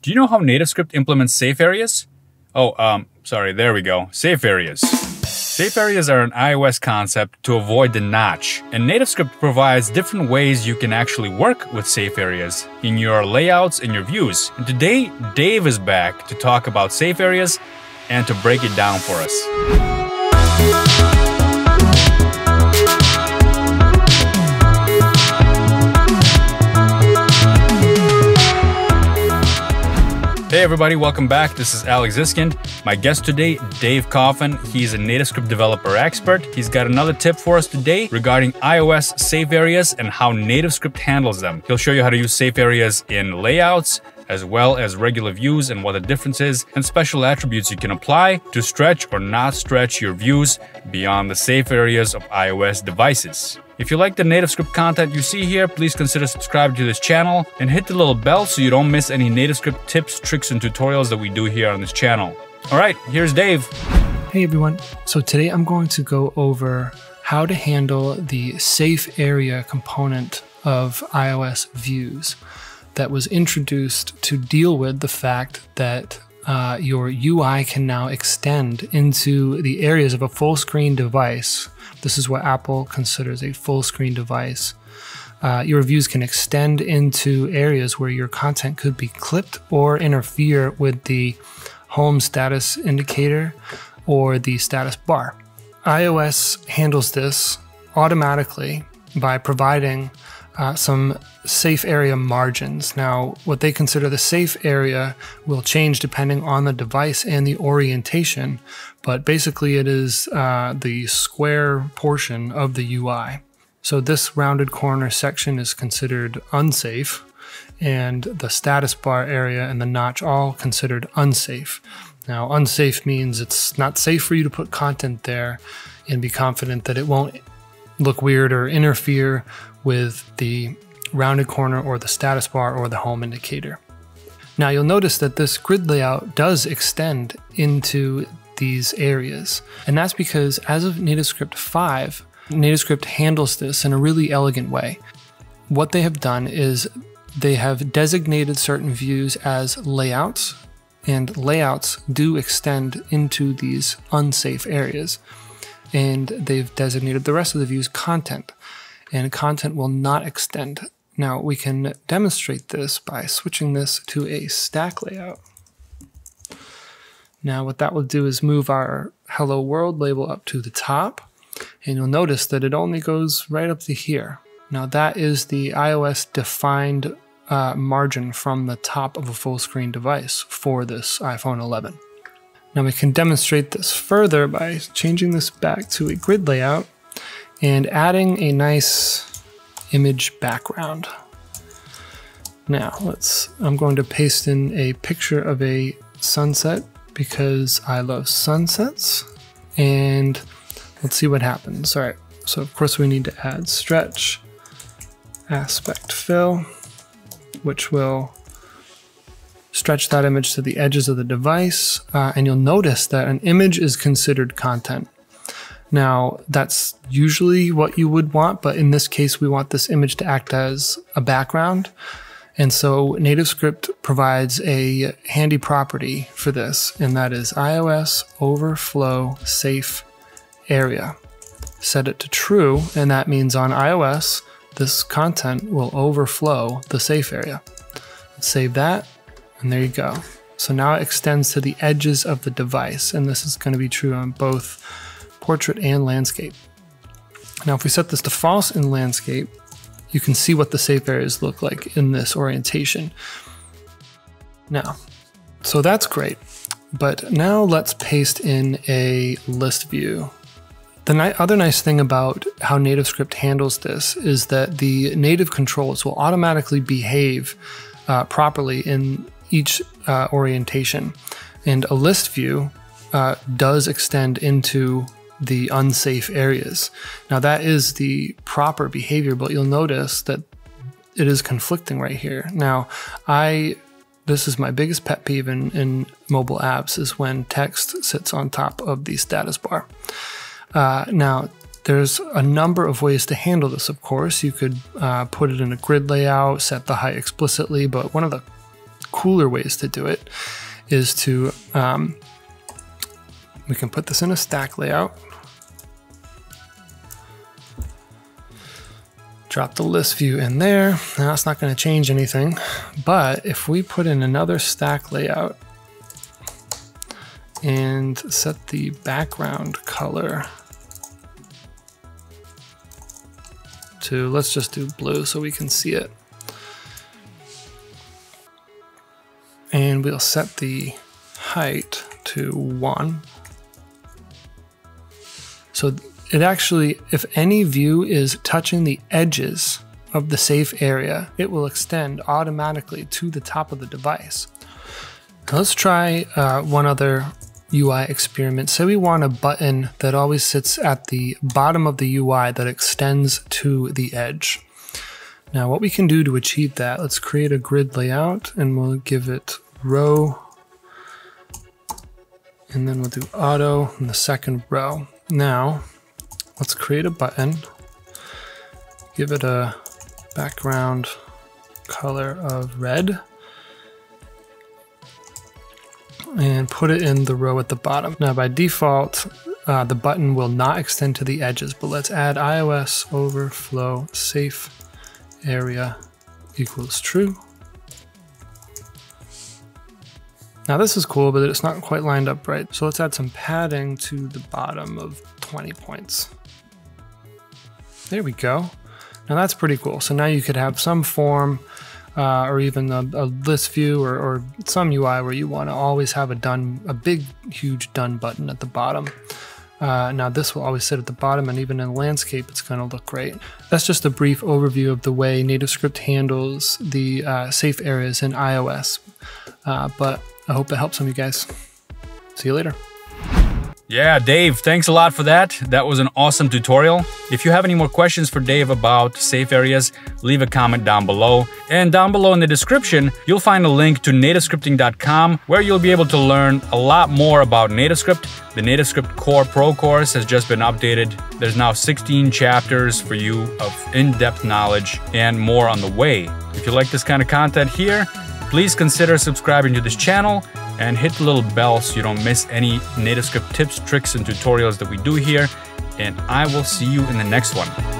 Do you know how NativeScript implements safe areas? Oh, um, sorry, there we go. Safe areas. Safe areas are an iOS concept to avoid the notch, and NativeScript provides different ways you can actually work with safe areas in your layouts and your views. And today, Dave is back to talk about safe areas and to break it down for us. Hey everybody, welcome back. This is Alex Ziskind. My guest today, Dave Coffin. He's a NativeScript developer expert. He's got another tip for us today regarding iOS safe areas and how NativeScript handles them. He'll show you how to use safe areas in layouts, as well as regular views and what the difference is, and special attributes you can apply to stretch or not stretch your views beyond the safe areas of iOS devices. If you like the NativeScript content you see here, please consider subscribing to this channel and hit the little bell so you don't miss any NativeScript tips, tricks, and tutorials that we do here on this channel. All right, here's Dave. Hey everyone. So today I'm going to go over how to handle the safe area component of iOS views that was introduced to deal with the fact that uh, your UI can now extend into the areas of a full screen device. This is what Apple considers a full screen device. Uh, your views can extend into areas where your content could be clipped or interfere with the home status indicator or the status bar. iOS handles this automatically by providing uh, some safe area margins. Now, what they consider the safe area will change depending on the device and the orientation, but basically it is uh, the square portion of the UI. So this rounded corner section is considered unsafe, and the status bar area and the notch all considered unsafe. Now, unsafe means it's not safe for you to put content there and be confident that it won't look weird or interfere with the rounded corner or the status bar or the home indicator. Now you'll notice that this grid layout does extend into these areas. And that's because as of NativeScript 5, NativeScript handles this in a really elegant way. What they have done is they have designated certain views as layouts, and layouts do extend into these unsafe areas. And they've designated the rest of the views content and content will not extend. Now we can demonstrate this by switching this to a stack layout. Now what that will do is move our hello world label up to the top and you'll notice that it only goes right up to here. Now that is the iOS defined uh, margin from the top of a full screen device for this iPhone 11. Now we can demonstrate this further by changing this back to a grid layout and adding a nice image background. Now let's, I'm going to paste in a picture of a sunset because I love sunsets and let's see what happens. All right, so of course we need to add stretch, aspect fill, which will stretch that image to the edges of the device. Uh, and you'll notice that an image is considered content. Now, that's usually what you would want, but in this case, we want this image to act as a background. And so NativeScript provides a handy property for this, and that is iOS overflow safe area. Set it to true, and that means on iOS, this content will overflow the safe area. Save that, and there you go. So now it extends to the edges of the device, and this is going to be true on both portrait and landscape. Now if we set this to false in landscape, you can see what the safe areas look like in this orientation. Now, so that's great. But now let's paste in a list view. The ni other nice thing about how NativeScript handles this is that the native controls will automatically behave uh, properly in each uh, orientation. And a list view uh, does extend into the unsafe areas. Now that is the proper behavior, but you'll notice that it is conflicting right here. Now, I this is my biggest pet peeve in, in mobile apps is when text sits on top of the status bar. Uh, now, there's a number of ways to handle this, of course. You could uh, put it in a grid layout, set the height explicitly, but one of the cooler ways to do it is to, um, we can put this in a stack layout. Drop the list view in there. Now it's not going to change anything, but if we put in another stack layout and set the background color to, let's just do blue so we can see it. And we'll set the height to one. So it actually, if any view is touching the edges of the safe area, it will extend automatically to the top of the device. Let's try uh, one other UI experiment. Say we want a button that always sits at the bottom of the UI that extends to the edge. Now what we can do to achieve that, let's create a grid layout and we'll give it row and then we'll do auto in the second row. Now let's create a button, give it a background color of red and put it in the row at the bottom. Now by default, uh, the button will not extend to the edges, but let's add iOS overflow safe area equals true. Now this is cool, but it's not quite lined up right. So let's add some padding to the bottom of 20 points. There we go. Now that's pretty cool. So now you could have some form uh, or even a, a list view or, or, some UI where you want to always have a done, a big, huge done button at the bottom. Uh, now this will always sit at the bottom and even in landscape it's going to look great. That's just a brief overview of the way NativeScript handles the uh, safe areas in iOS. Uh, but I hope it helps some of you guys. See you later. Yeah, Dave, thanks a lot for that. That was an awesome tutorial. If you have any more questions for Dave about safe areas, leave a comment down below. And down below in the description, you'll find a link to nativescripting.com where you'll be able to learn a lot more about NativeScript. The NativeScript Core Pro course has just been updated. There's now 16 chapters for you of in-depth knowledge and more on the way. If you like this kind of content here, please consider subscribing to this channel and hit the little bell so you don't miss any NativeScript tips, tricks, and tutorials that we do here. And I will see you in the next one.